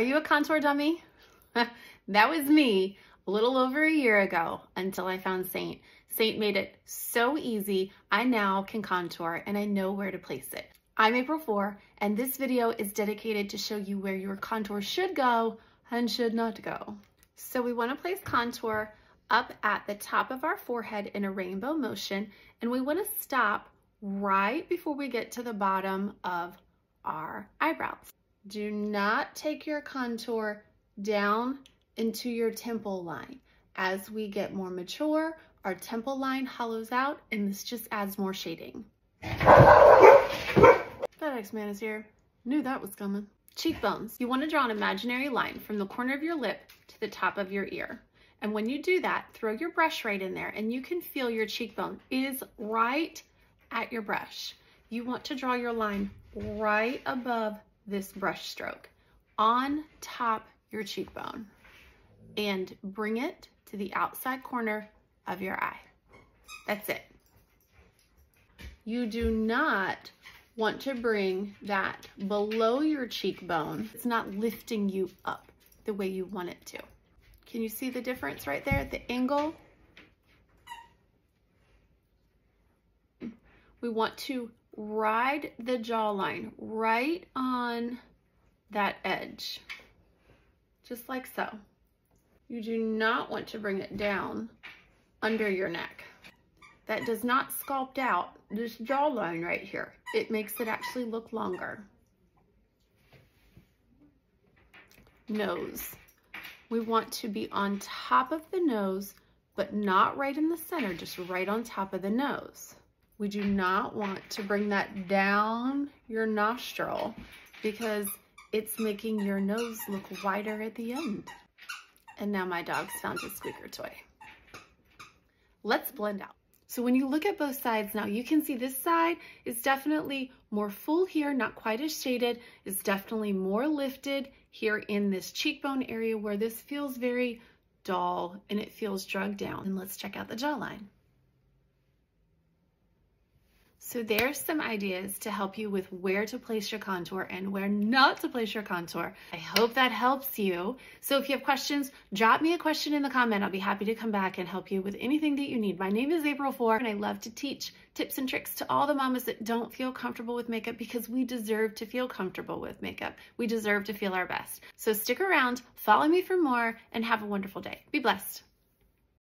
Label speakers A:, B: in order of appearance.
A: Are you a contour dummy? that was me a little over a year ago until I found Seint. Seint made it so easy. I now can contour and I know where to place it. I'm April Foor and this video is dedicated to show you where your contour should go and should not go. So we want to place contour up at the top of our forehead in a rainbow motion and we want to stop right before we get to the bottom of our eyebrows. Do not take your contour down into your temple line. As we get more mature, our temple line hollows out and this just adds more shading. FedEx man is here. Knew that was coming. Cheekbones. You want to draw an imaginary line from the corner of your lip to the top of your ear. And when you do that, throw your brush right in there and you can feel your cheekbone is right at your brush. You want to draw your line right above this brush stroke on top your cheekbone and bring it to the outside corner of your eye. That's it. You do not want to bring that below your cheekbone. It's not lifting you up the way you want it to. Can you see the difference right there, at the angle? We want to ride the jawline right on that edge, just like so. You do not want to bring it down under your neck. That does not sculpt out this jawline right here. It makes it actually look longer. Nose. We want to be on top of the nose, but not right in the center, just right on top of the nose. We do not want to bring that down your nostril because it's making your nose look wider at the end. And now my dog's found his squeaker toy. Let's blend out. So when you look at both sides now, you can see this side is definitely more full here, not quite as shaded. It's definitely more lifted here in this cheekbone area where this feels very dull and it feels drugged down. And let's check out the jawline. So there's some ideas to help you with where to place your contour and where not to place your contour. I hope that helps you. So if you have questions, drop me a question in the comment. I'll be happy to come back and help you with anything that you need. My name is April Foor and I love to teach tips and tricks to all the mamas that don't feel comfortable with makeup because we deserve to feel comfortable with makeup. We deserve to feel our best. So stick around, follow me for more, and have a wonderful day. Be blessed.